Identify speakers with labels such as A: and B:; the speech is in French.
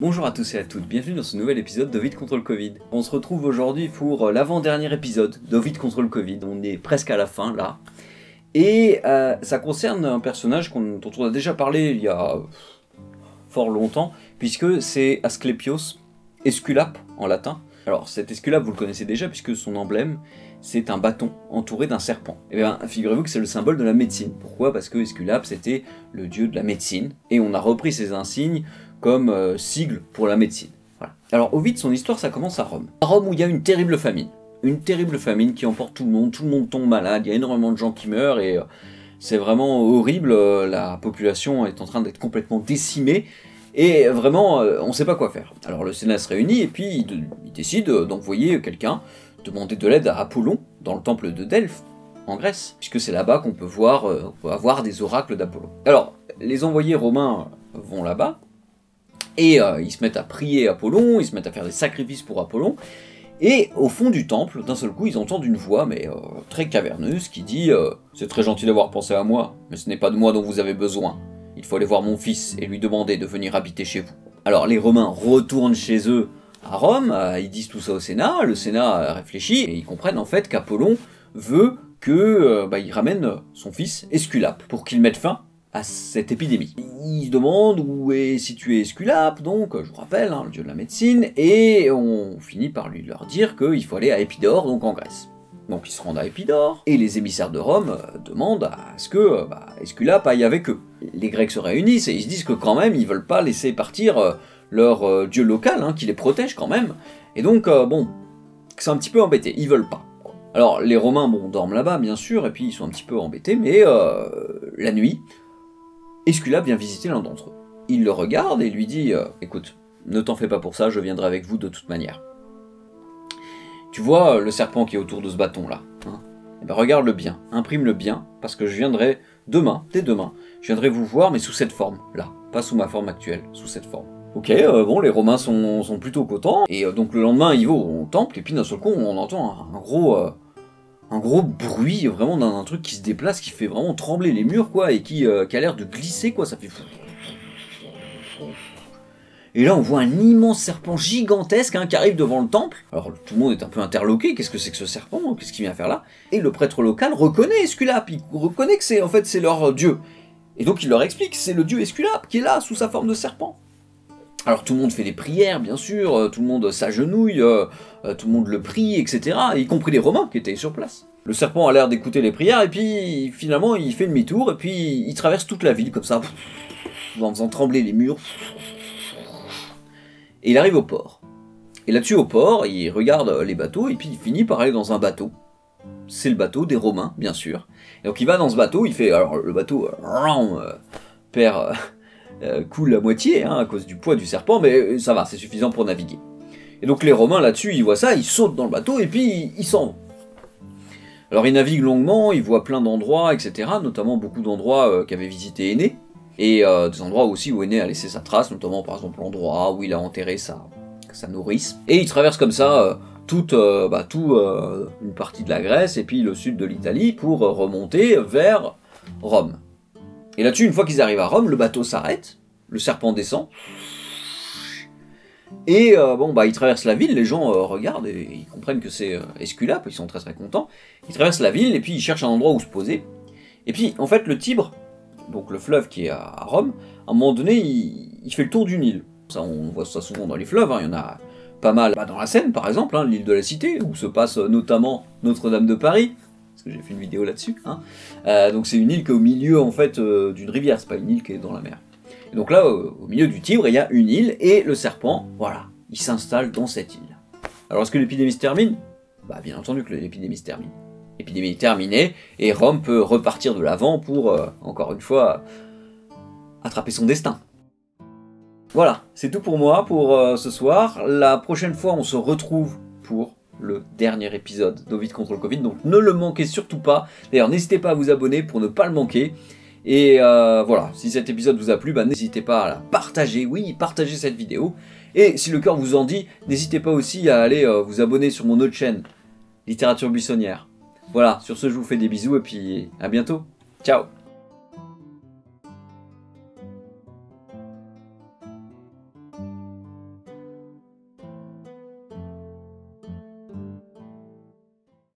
A: Bonjour à tous et à toutes, bienvenue dans ce nouvel épisode d'Ovid contre le Covid. On se retrouve aujourd'hui pour euh, l'avant-dernier épisode d'Ovid contre le Covid, on est presque à la fin là. Et euh, ça concerne un personnage dont on a déjà parlé il y a fort longtemps, puisque c'est Asclepios Esculape en latin. Alors cet Esculape vous le connaissez déjà puisque son emblème c'est un bâton entouré d'un serpent. Et eh bien figurez-vous que c'est le symbole de la médecine. Pourquoi? Parce que Esculape c'était le dieu de la médecine, et on a repris ces insignes comme euh, sigle pour la médecine. Alors Ovid, son histoire, ça commence à Rome. À Rome où il y a une terrible famine. Une terrible famine qui emporte tout le monde, tout le monde tombe malade, il y a énormément de gens qui meurent et euh, c'est vraiment horrible, euh, la population est en train d'être complètement décimée et vraiment on ne sait pas quoi faire. Alors le Sénat se réunit et puis il, décide d'envoyer quelqu'un demander de l'aide à Apollon dans le temple de Delphes en Grèce, puisque c'est là-bas qu'on peut voir, peut avoir des oracles d'Apollon. Alors, les envoyés romains vont là-bas, et euh, ils se mettent à prier Apollon, ils se mettent à faire des sacrifices pour Apollon. Et au fond du temple, d'un seul coup, ils entendent une voix, mais euh, très caverneuse, qui dit euh, C'est très gentil d'avoir pensé à moi, mais ce n'est pas de moi dont vous avez besoin. Il faut aller voir mon fils et lui demander de venir habiter chez vous. Alors les Romains retournent chez eux à Rome, ils disent tout ça au Sénat, le Sénat réfléchit, et ils comprennent en fait qu'Apollon veut que bah, il ramène son fils Esculape pour qu'il mette fin à cette épidémie. Il se demande où est situé Esculape, donc je vous rappelle, hein, le dieu de la médecine, et on finit par lui leur dire qu'il faut aller à Épidore, donc en Grèce. Donc ils se rendent à Épidore, et les émissaires de Rome euh, demandent à ce que euh, bah, Esculape aille avec eux. Les Grecs se réunissent et ils se disent que quand même ils veulent pas laisser partir euh, leur dieu local, hein, qui les protège quand même. Et donc bon, c'est un petit peu embêté, ils veulent pas. Alors les Romains bon dorment là-bas bien sûr, et puis ils sont un petit peu embêtés, mais la nuit, Esculape vient visiter l'un d'entre eux. Il le regarde et lui dit euh, Écoute, ne t'en fais pas pour ça, je viendrai avec vous de toute manière. Tu vois euh, le serpent qui est autour de ce bâton là hein? Eh ben, Regarde-le bien, imprime-le bien, parce que je viendrai demain, dès demain, je viendrai vous voir, mais sous cette forme là, pas sous ma forme actuelle, sous cette forme. Ok, euh, bon, les Romains sont, plutôt contents, et donc le lendemain, ils vont au temple, et puis d'un seul coup, on entend un, gros un gros bruit, vraiment d'un truc qui se déplace, qui fait vraiment trembler les murs, quoi, et qui, euh, a l'air de glisser, quoi, ça fait... Et là, on voit un immense serpent gigantesque hein, qui arrive devant le temple. Alors, tout le monde est un peu interloqué. Qu'est-ce que c'est que ce serpent Qu'est-ce qu'il vient faire là? Et le prêtre local reconnaît Esculape. Il reconnaît que c'est en fait c'est leur dieu. Et donc, il leur explique c'est le dieu Esculape qui est là sous sa forme de serpent. Alors tout le monde fait des prières, bien sûr, euh, tout le monde s'agenouille, euh, euh, tout le monde le prie, etc., y compris les Romains qui étaient sur place. Le serpent a l'air d'écouter les prières, et puis finalement il fait demi-tour, et puis il traverse toute la ville comme ça, en faisant trembler les murs. Et il arrive au port. Et là-dessus, au port, il regarde les bateaux, et puis il finit par aller dans un bateau. C'est le bateau des Romains, bien sûr. Et donc il va dans ce bateau, il fait... Alors le bateau perd euh, coule à moitié hein, à cause du poids du serpent, mais euh, ça va, c'est suffisant pour naviguer. Et donc les Romains là-dessus, ils voient ça, ils sautent dans le bateau et puis ils s'en vont. Alors ils naviguent longuement, ils voient plein d'endroits, etc., notamment beaucoup d'endroits euh, qu'avait visité Aîné, et des endroits aussi où Aîné a laissé sa trace, notamment par exemple l'endroit où il a enterré sa, nourrice. Et ils traversent comme ça toute bah, tout, une partie de la Grèce et puis le sud de l'Italie pour remonter vers Rome. Et là-dessus, une fois qu'ils arrivent à Rome, le bateau s'arrête, le serpent descend, et euh, bon, bah, ils traversent la ville, les gens euh, regardent et ils comprennent que c'est euh, Esculape, ils sont très très contents. Ils traversent la ville et puis ils cherchent un endroit où se poser. Et puis, en fait, le Tibre, donc le fleuve qui est à, Rome, à un moment donné, il, fait le tour d'une île. Ça, on voit ça souvent dans les fleuves, hein. il y en a pas mal bah, dans la Seine, par exemple, hein, l'île de la Cité, où se passe notamment Notre-Dame de Paris j'ai fait une vidéo là-dessus. Hein. Euh, donc c'est une île qui est au milieu en fait euh, d'une rivière, c'est pas une île qui est dans la mer. Et donc là, au milieu du Tibre, il y a une île et le serpent, voilà, il s'installe dans cette île. Alors est-ce que l'épidémie se termine? Bah bien entendu que l'épidémie se termine. L'épidémie est terminée et Rome peut repartir de l'avant pour, euh, encore une fois, attraper son destin. Voilà, c'est tout pour moi pour ce soir. La prochaine fois, on se retrouve pour le dernier épisode d'Ovid contre le Covid, donc ne le manquez surtout pas. D'ailleurs, n'hésitez pas à vous abonner pour ne pas le manquer. Et euh, voilà, si cet épisode vous a plu, bah, n'hésitez pas à la partager, oui, partagez cette vidéo. Et si le cœur vous en dit, n'hésitez pas aussi à aller euh, vous abonner sur mon autre chaîne, Littérature Buissonnière. Voilà, sur ce je vous fais des bisous et puis à bientôt. Ciao